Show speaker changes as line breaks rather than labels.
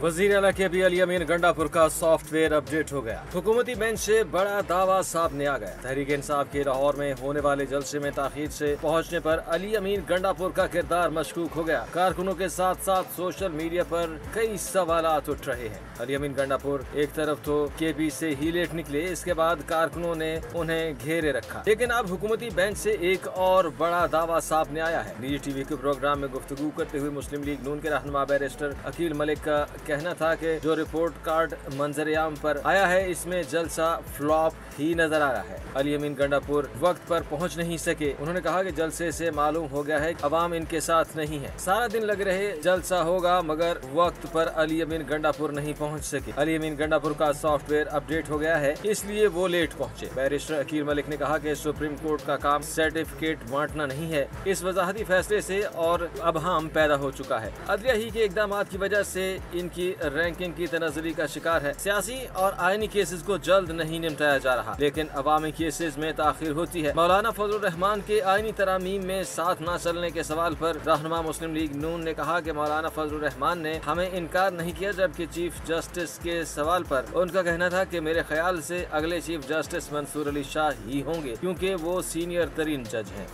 वज़ीर अला के पी अली अमीन गंडापुर का सॉफ्टवेयर अपडेट हो गया। हुकूमती बेंच से बड़ा दावा सामने आ गया। तहरीक इंसाफ के लाहौर में होने वाले जलसे में ताखिर से पहुँचने पर अली अमीन गंडापुर का किरदार मशकूक हो गया। कारकुनों के साथ साथ सोशल मीडिया पर कई सवाल उठ रहे हैं। अली अमीन गंडापुर एक तरफ़ तो के पी से ही लेट निकले, इसके बाद कारकुनों ने उन्हें घेरे रखा। लेकिन अब हुकूमती बेंच से एक और बड़ा दावा सामने आया है। निजी टीवी के प्रोग्राम में गुफ्तगू करते हुए मुस्लिम लीग नून के रहनमा बैरिस्टर अकील मलिक का कहना था कि जो रिपोर्ट कार्ड मंजरियाम पर आया है, इसमें जलसा फ्लॉप ही नज़र आ रहा है। अली अमीन गंडापुर वक्त पर पहुँच नहीं सके। उन्होंने कहा कि जलसे से मालूम हो गया है अवाम इनके साथ नहीं है। सारा दिन लग रहे जलसा होगा, मगर वक्त पर अली अमीन गंडापुर नहीं पहुँच सके। अली अमीन गंडापुर का सॉफ्टवेयर अपडेट हो गया है, इसलिए वो लेट पहुँचे। बैरिस्टर अकील मलिक ने कहा कि सुप्रीम कोर्ट का काम सर्टिफिकेट बांटना नहीं है। इस वजाहती फैसले से और अब हम पैदा हो चुका है। अदलिया ही के इकदाम की वजह से इनकी रैंकिंग की तनाजरी का शिकार है। सियासी और आईनी केसेस को जल्द नहीं निपटाया जा रहा, लेकिन अवामी केसेस में तखिर होती है। मौलाना फजल रहमान के आईनी तरामीम में साथ न चलने के सवाल पर रहनमा मुस्लिम लीग नून ने कहा कि मौलाना फजल रहमान ने हमें इनकार नहीं किया, जबकि चीफ जस्टिस के सवाल पर उनका कहना था कि मेरे ख्याल से अगले चीफ जस्टिस मंसूर अली शाह ही होंगे, क्योंकि वो सीनियर तरीन जज हैं।